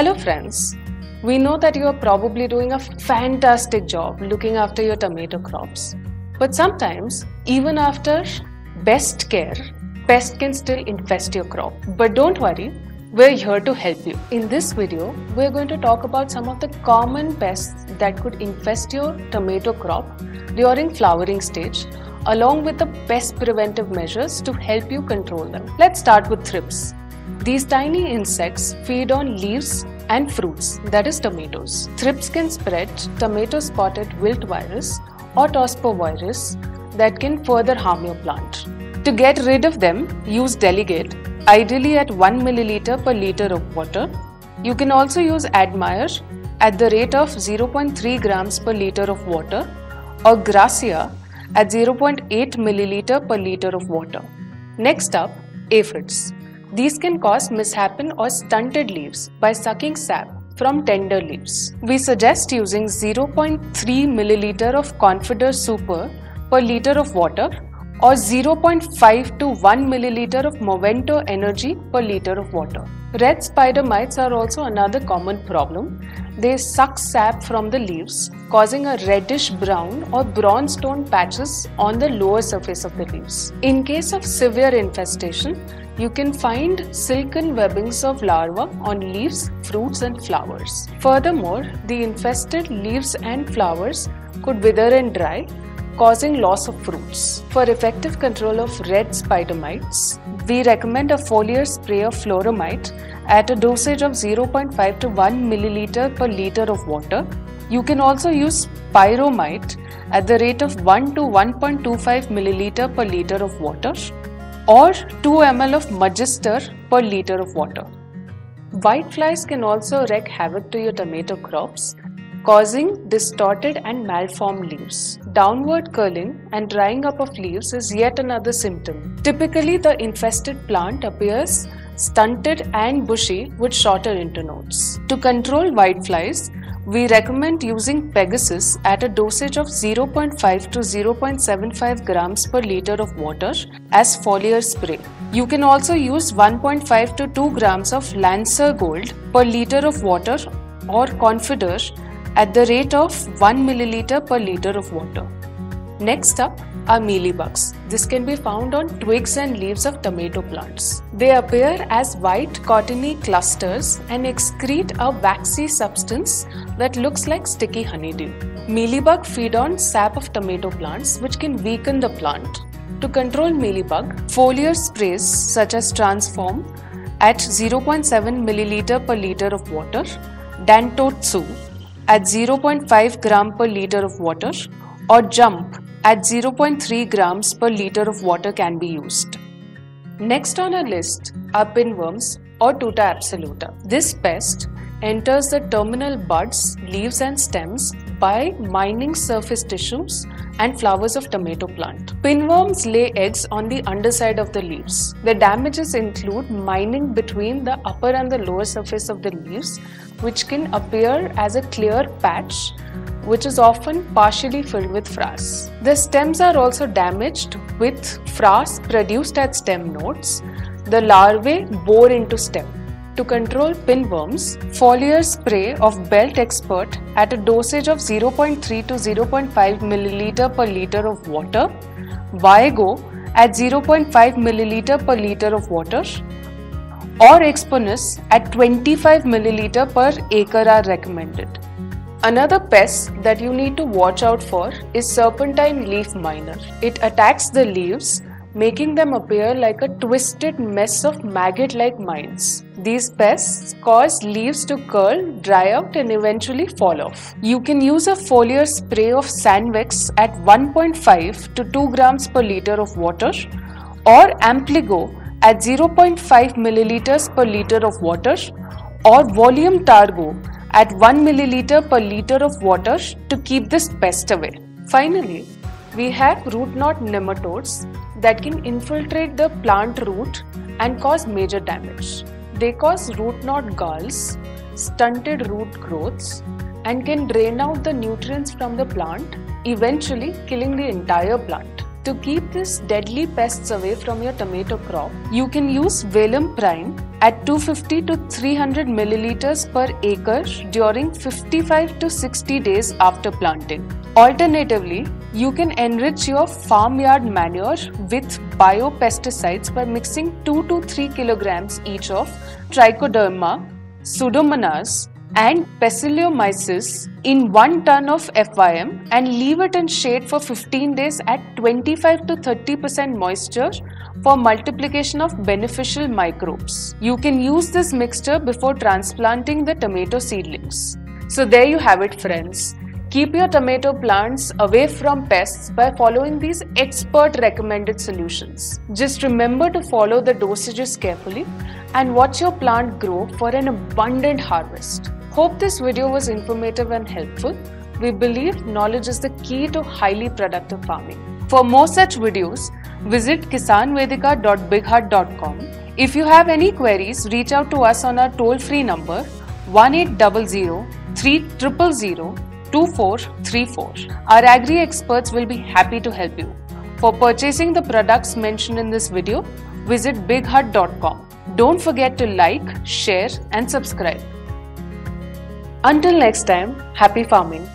Hello, friends. We know that you are probably doing a fantastic job looking after your tomato crops. But sometimes, even after best care, pests can still infest your crop. But don't worry, we're here to help you. In this video, we're going to talk about some of the common pests that could infest your tomato crop during flowering stage along with the best preventive measures to help you control them. Let's start with thrips. These tiny insects feed on leaves and fruits, that is tomatoes. Thrips can spread tomato spotted wilt virus or tospovirus that can further harm your plant. To get rid of them, use Delegate, ideally at 1 milliliter per liter of water. You can also use Admire at the rate of 0.3 grams per liter of water or Gracia at 0.8 milliliter per liter of water. Next up, aphids. These can cause mishapen or stunted leaves by sucking sap from tender leaves. We suggest using 0.3 milliliter of Confidor Super per liter of water or 0.5 to 1 milliliter of Movento Energy per liter of water. Red spider mites are also another common problem. They suck sap from the leaves, causing a reddish brown or bronze tone patches on the lower surface of the leaves. In case of severe infestation, you can find silken webbings of larvae on leaves, fruits, and flowers. Furthermore, the infested leaves and flowers could wither and dry, causing loss of fruits. For effective control of red spider mites, we recommend a foliar spray of Floramite at a dosage of 0.5 to 1 milliliter per liter of water. You can also use pyromite at the rate of 1 to 1.25 milliliter per liter of water or 2 ml of Magister per liter of water. Whiteflies can also wreak havoc to your tomato crops causing distorted and malformed leaves. Downward curling and drying up of leaves is yet another symptom. Typically, the infested plant appears stunted and bushy with shorter internodes. To control whiteflies, we recommend using Pegasus at a dosage of 0.5 to 0.75 grams per liter of water as foliar spray. You can also use 1.5 to 2 grams of Lancer Gold per liter of water or Confidor at the rate of 1 milliliter per liter of water. Next up are mealybugs. This can be found on twigs and leaves of tomato plants. They appear as white cottony clusters and excrete a waxy substance that looks like sticky honeydew. Mealybug feed on sap of tomato plants which can weaken the plant. To control mealybug, foliar sprays such as Transform at 0.7 milliliter per liter of water, Dantotsu at 0.5 gram per liter of water or Jump at 0.3 grams per liter of water can be used. Next on our list are pinworms or Tuta absoluta. This pest enters the terminal buds, leaves and stems by mining surface tissues and flowers of tomato plant. Pinworms lay eggs on the underside of the leaves. The damages include mining between the upper and the lower surface of the leaves which can appear as a clear patch which is often partially filled with frass. The stems are also damaged with frass produced at stem nodes. The larvae bore into stem. To control pinworms, foliar spray of Belt Expert at a dosage of 0.3 to 0.5 milliliter per liter of water, Viago at 0.5 milliliter per liter of water, or Exponus at 25 milliliter per acre are recommended. Another pest that you need to watch out for is serpentine leaf miner. It attacks the leaves, making them appear like a twisted mess of maggot like mines. These pests cause leaves to curl, dry out, and eventually fall off. You can use a foliar spray of Sanvex at 1.5 to 2 grams per liter of water or Ampligo at 0.5 milliliters per liter of water or Voliam Targo at 1 milliliter per liter of water to keep this pest away. Finally, we have root knot nematodes that can infiltrate the plant root and cause major damage. They cause root knot galls, stunted root growths, and can drain out the nutrients from the plant, eventually killing the entire plant. To keep these deadly pests away from your tomato crop, you can use Velum Prime at 250 to 300 milliliters per acre during 55 to 60 days after planting. Alternatively, you can enrich your farmyard manure with biopesticides by mixing 2 to 3 kilograms each of Trichoderma, Pseudomonas, and Paecilomyces in 1 ton of FYM and leave it in shade for 15 days at 25 to 30% moisture for multiplication of beneficial microbes. You can use this mixture before transplanting the tomato seedlings. So there you have it friends. Keep your tomato plants away from pests by following these expert recommended solutions. Just remember to follow the dosages carefully and watch your plant grow for an abundant harvest. Hope this video was informative and helpful. We believe knowledge is the key to highly productive farming. For more such videos, visit kisanvedika.bighaat.com. If you have any queries, reach out to us on our toll-free number 1800 3000 2434. Our agri experts will be happy to help you. For purchasing the products mentioned in this video, visit bigheart.com. Don't forget to like, share and subscribe. Until next time, happy farming.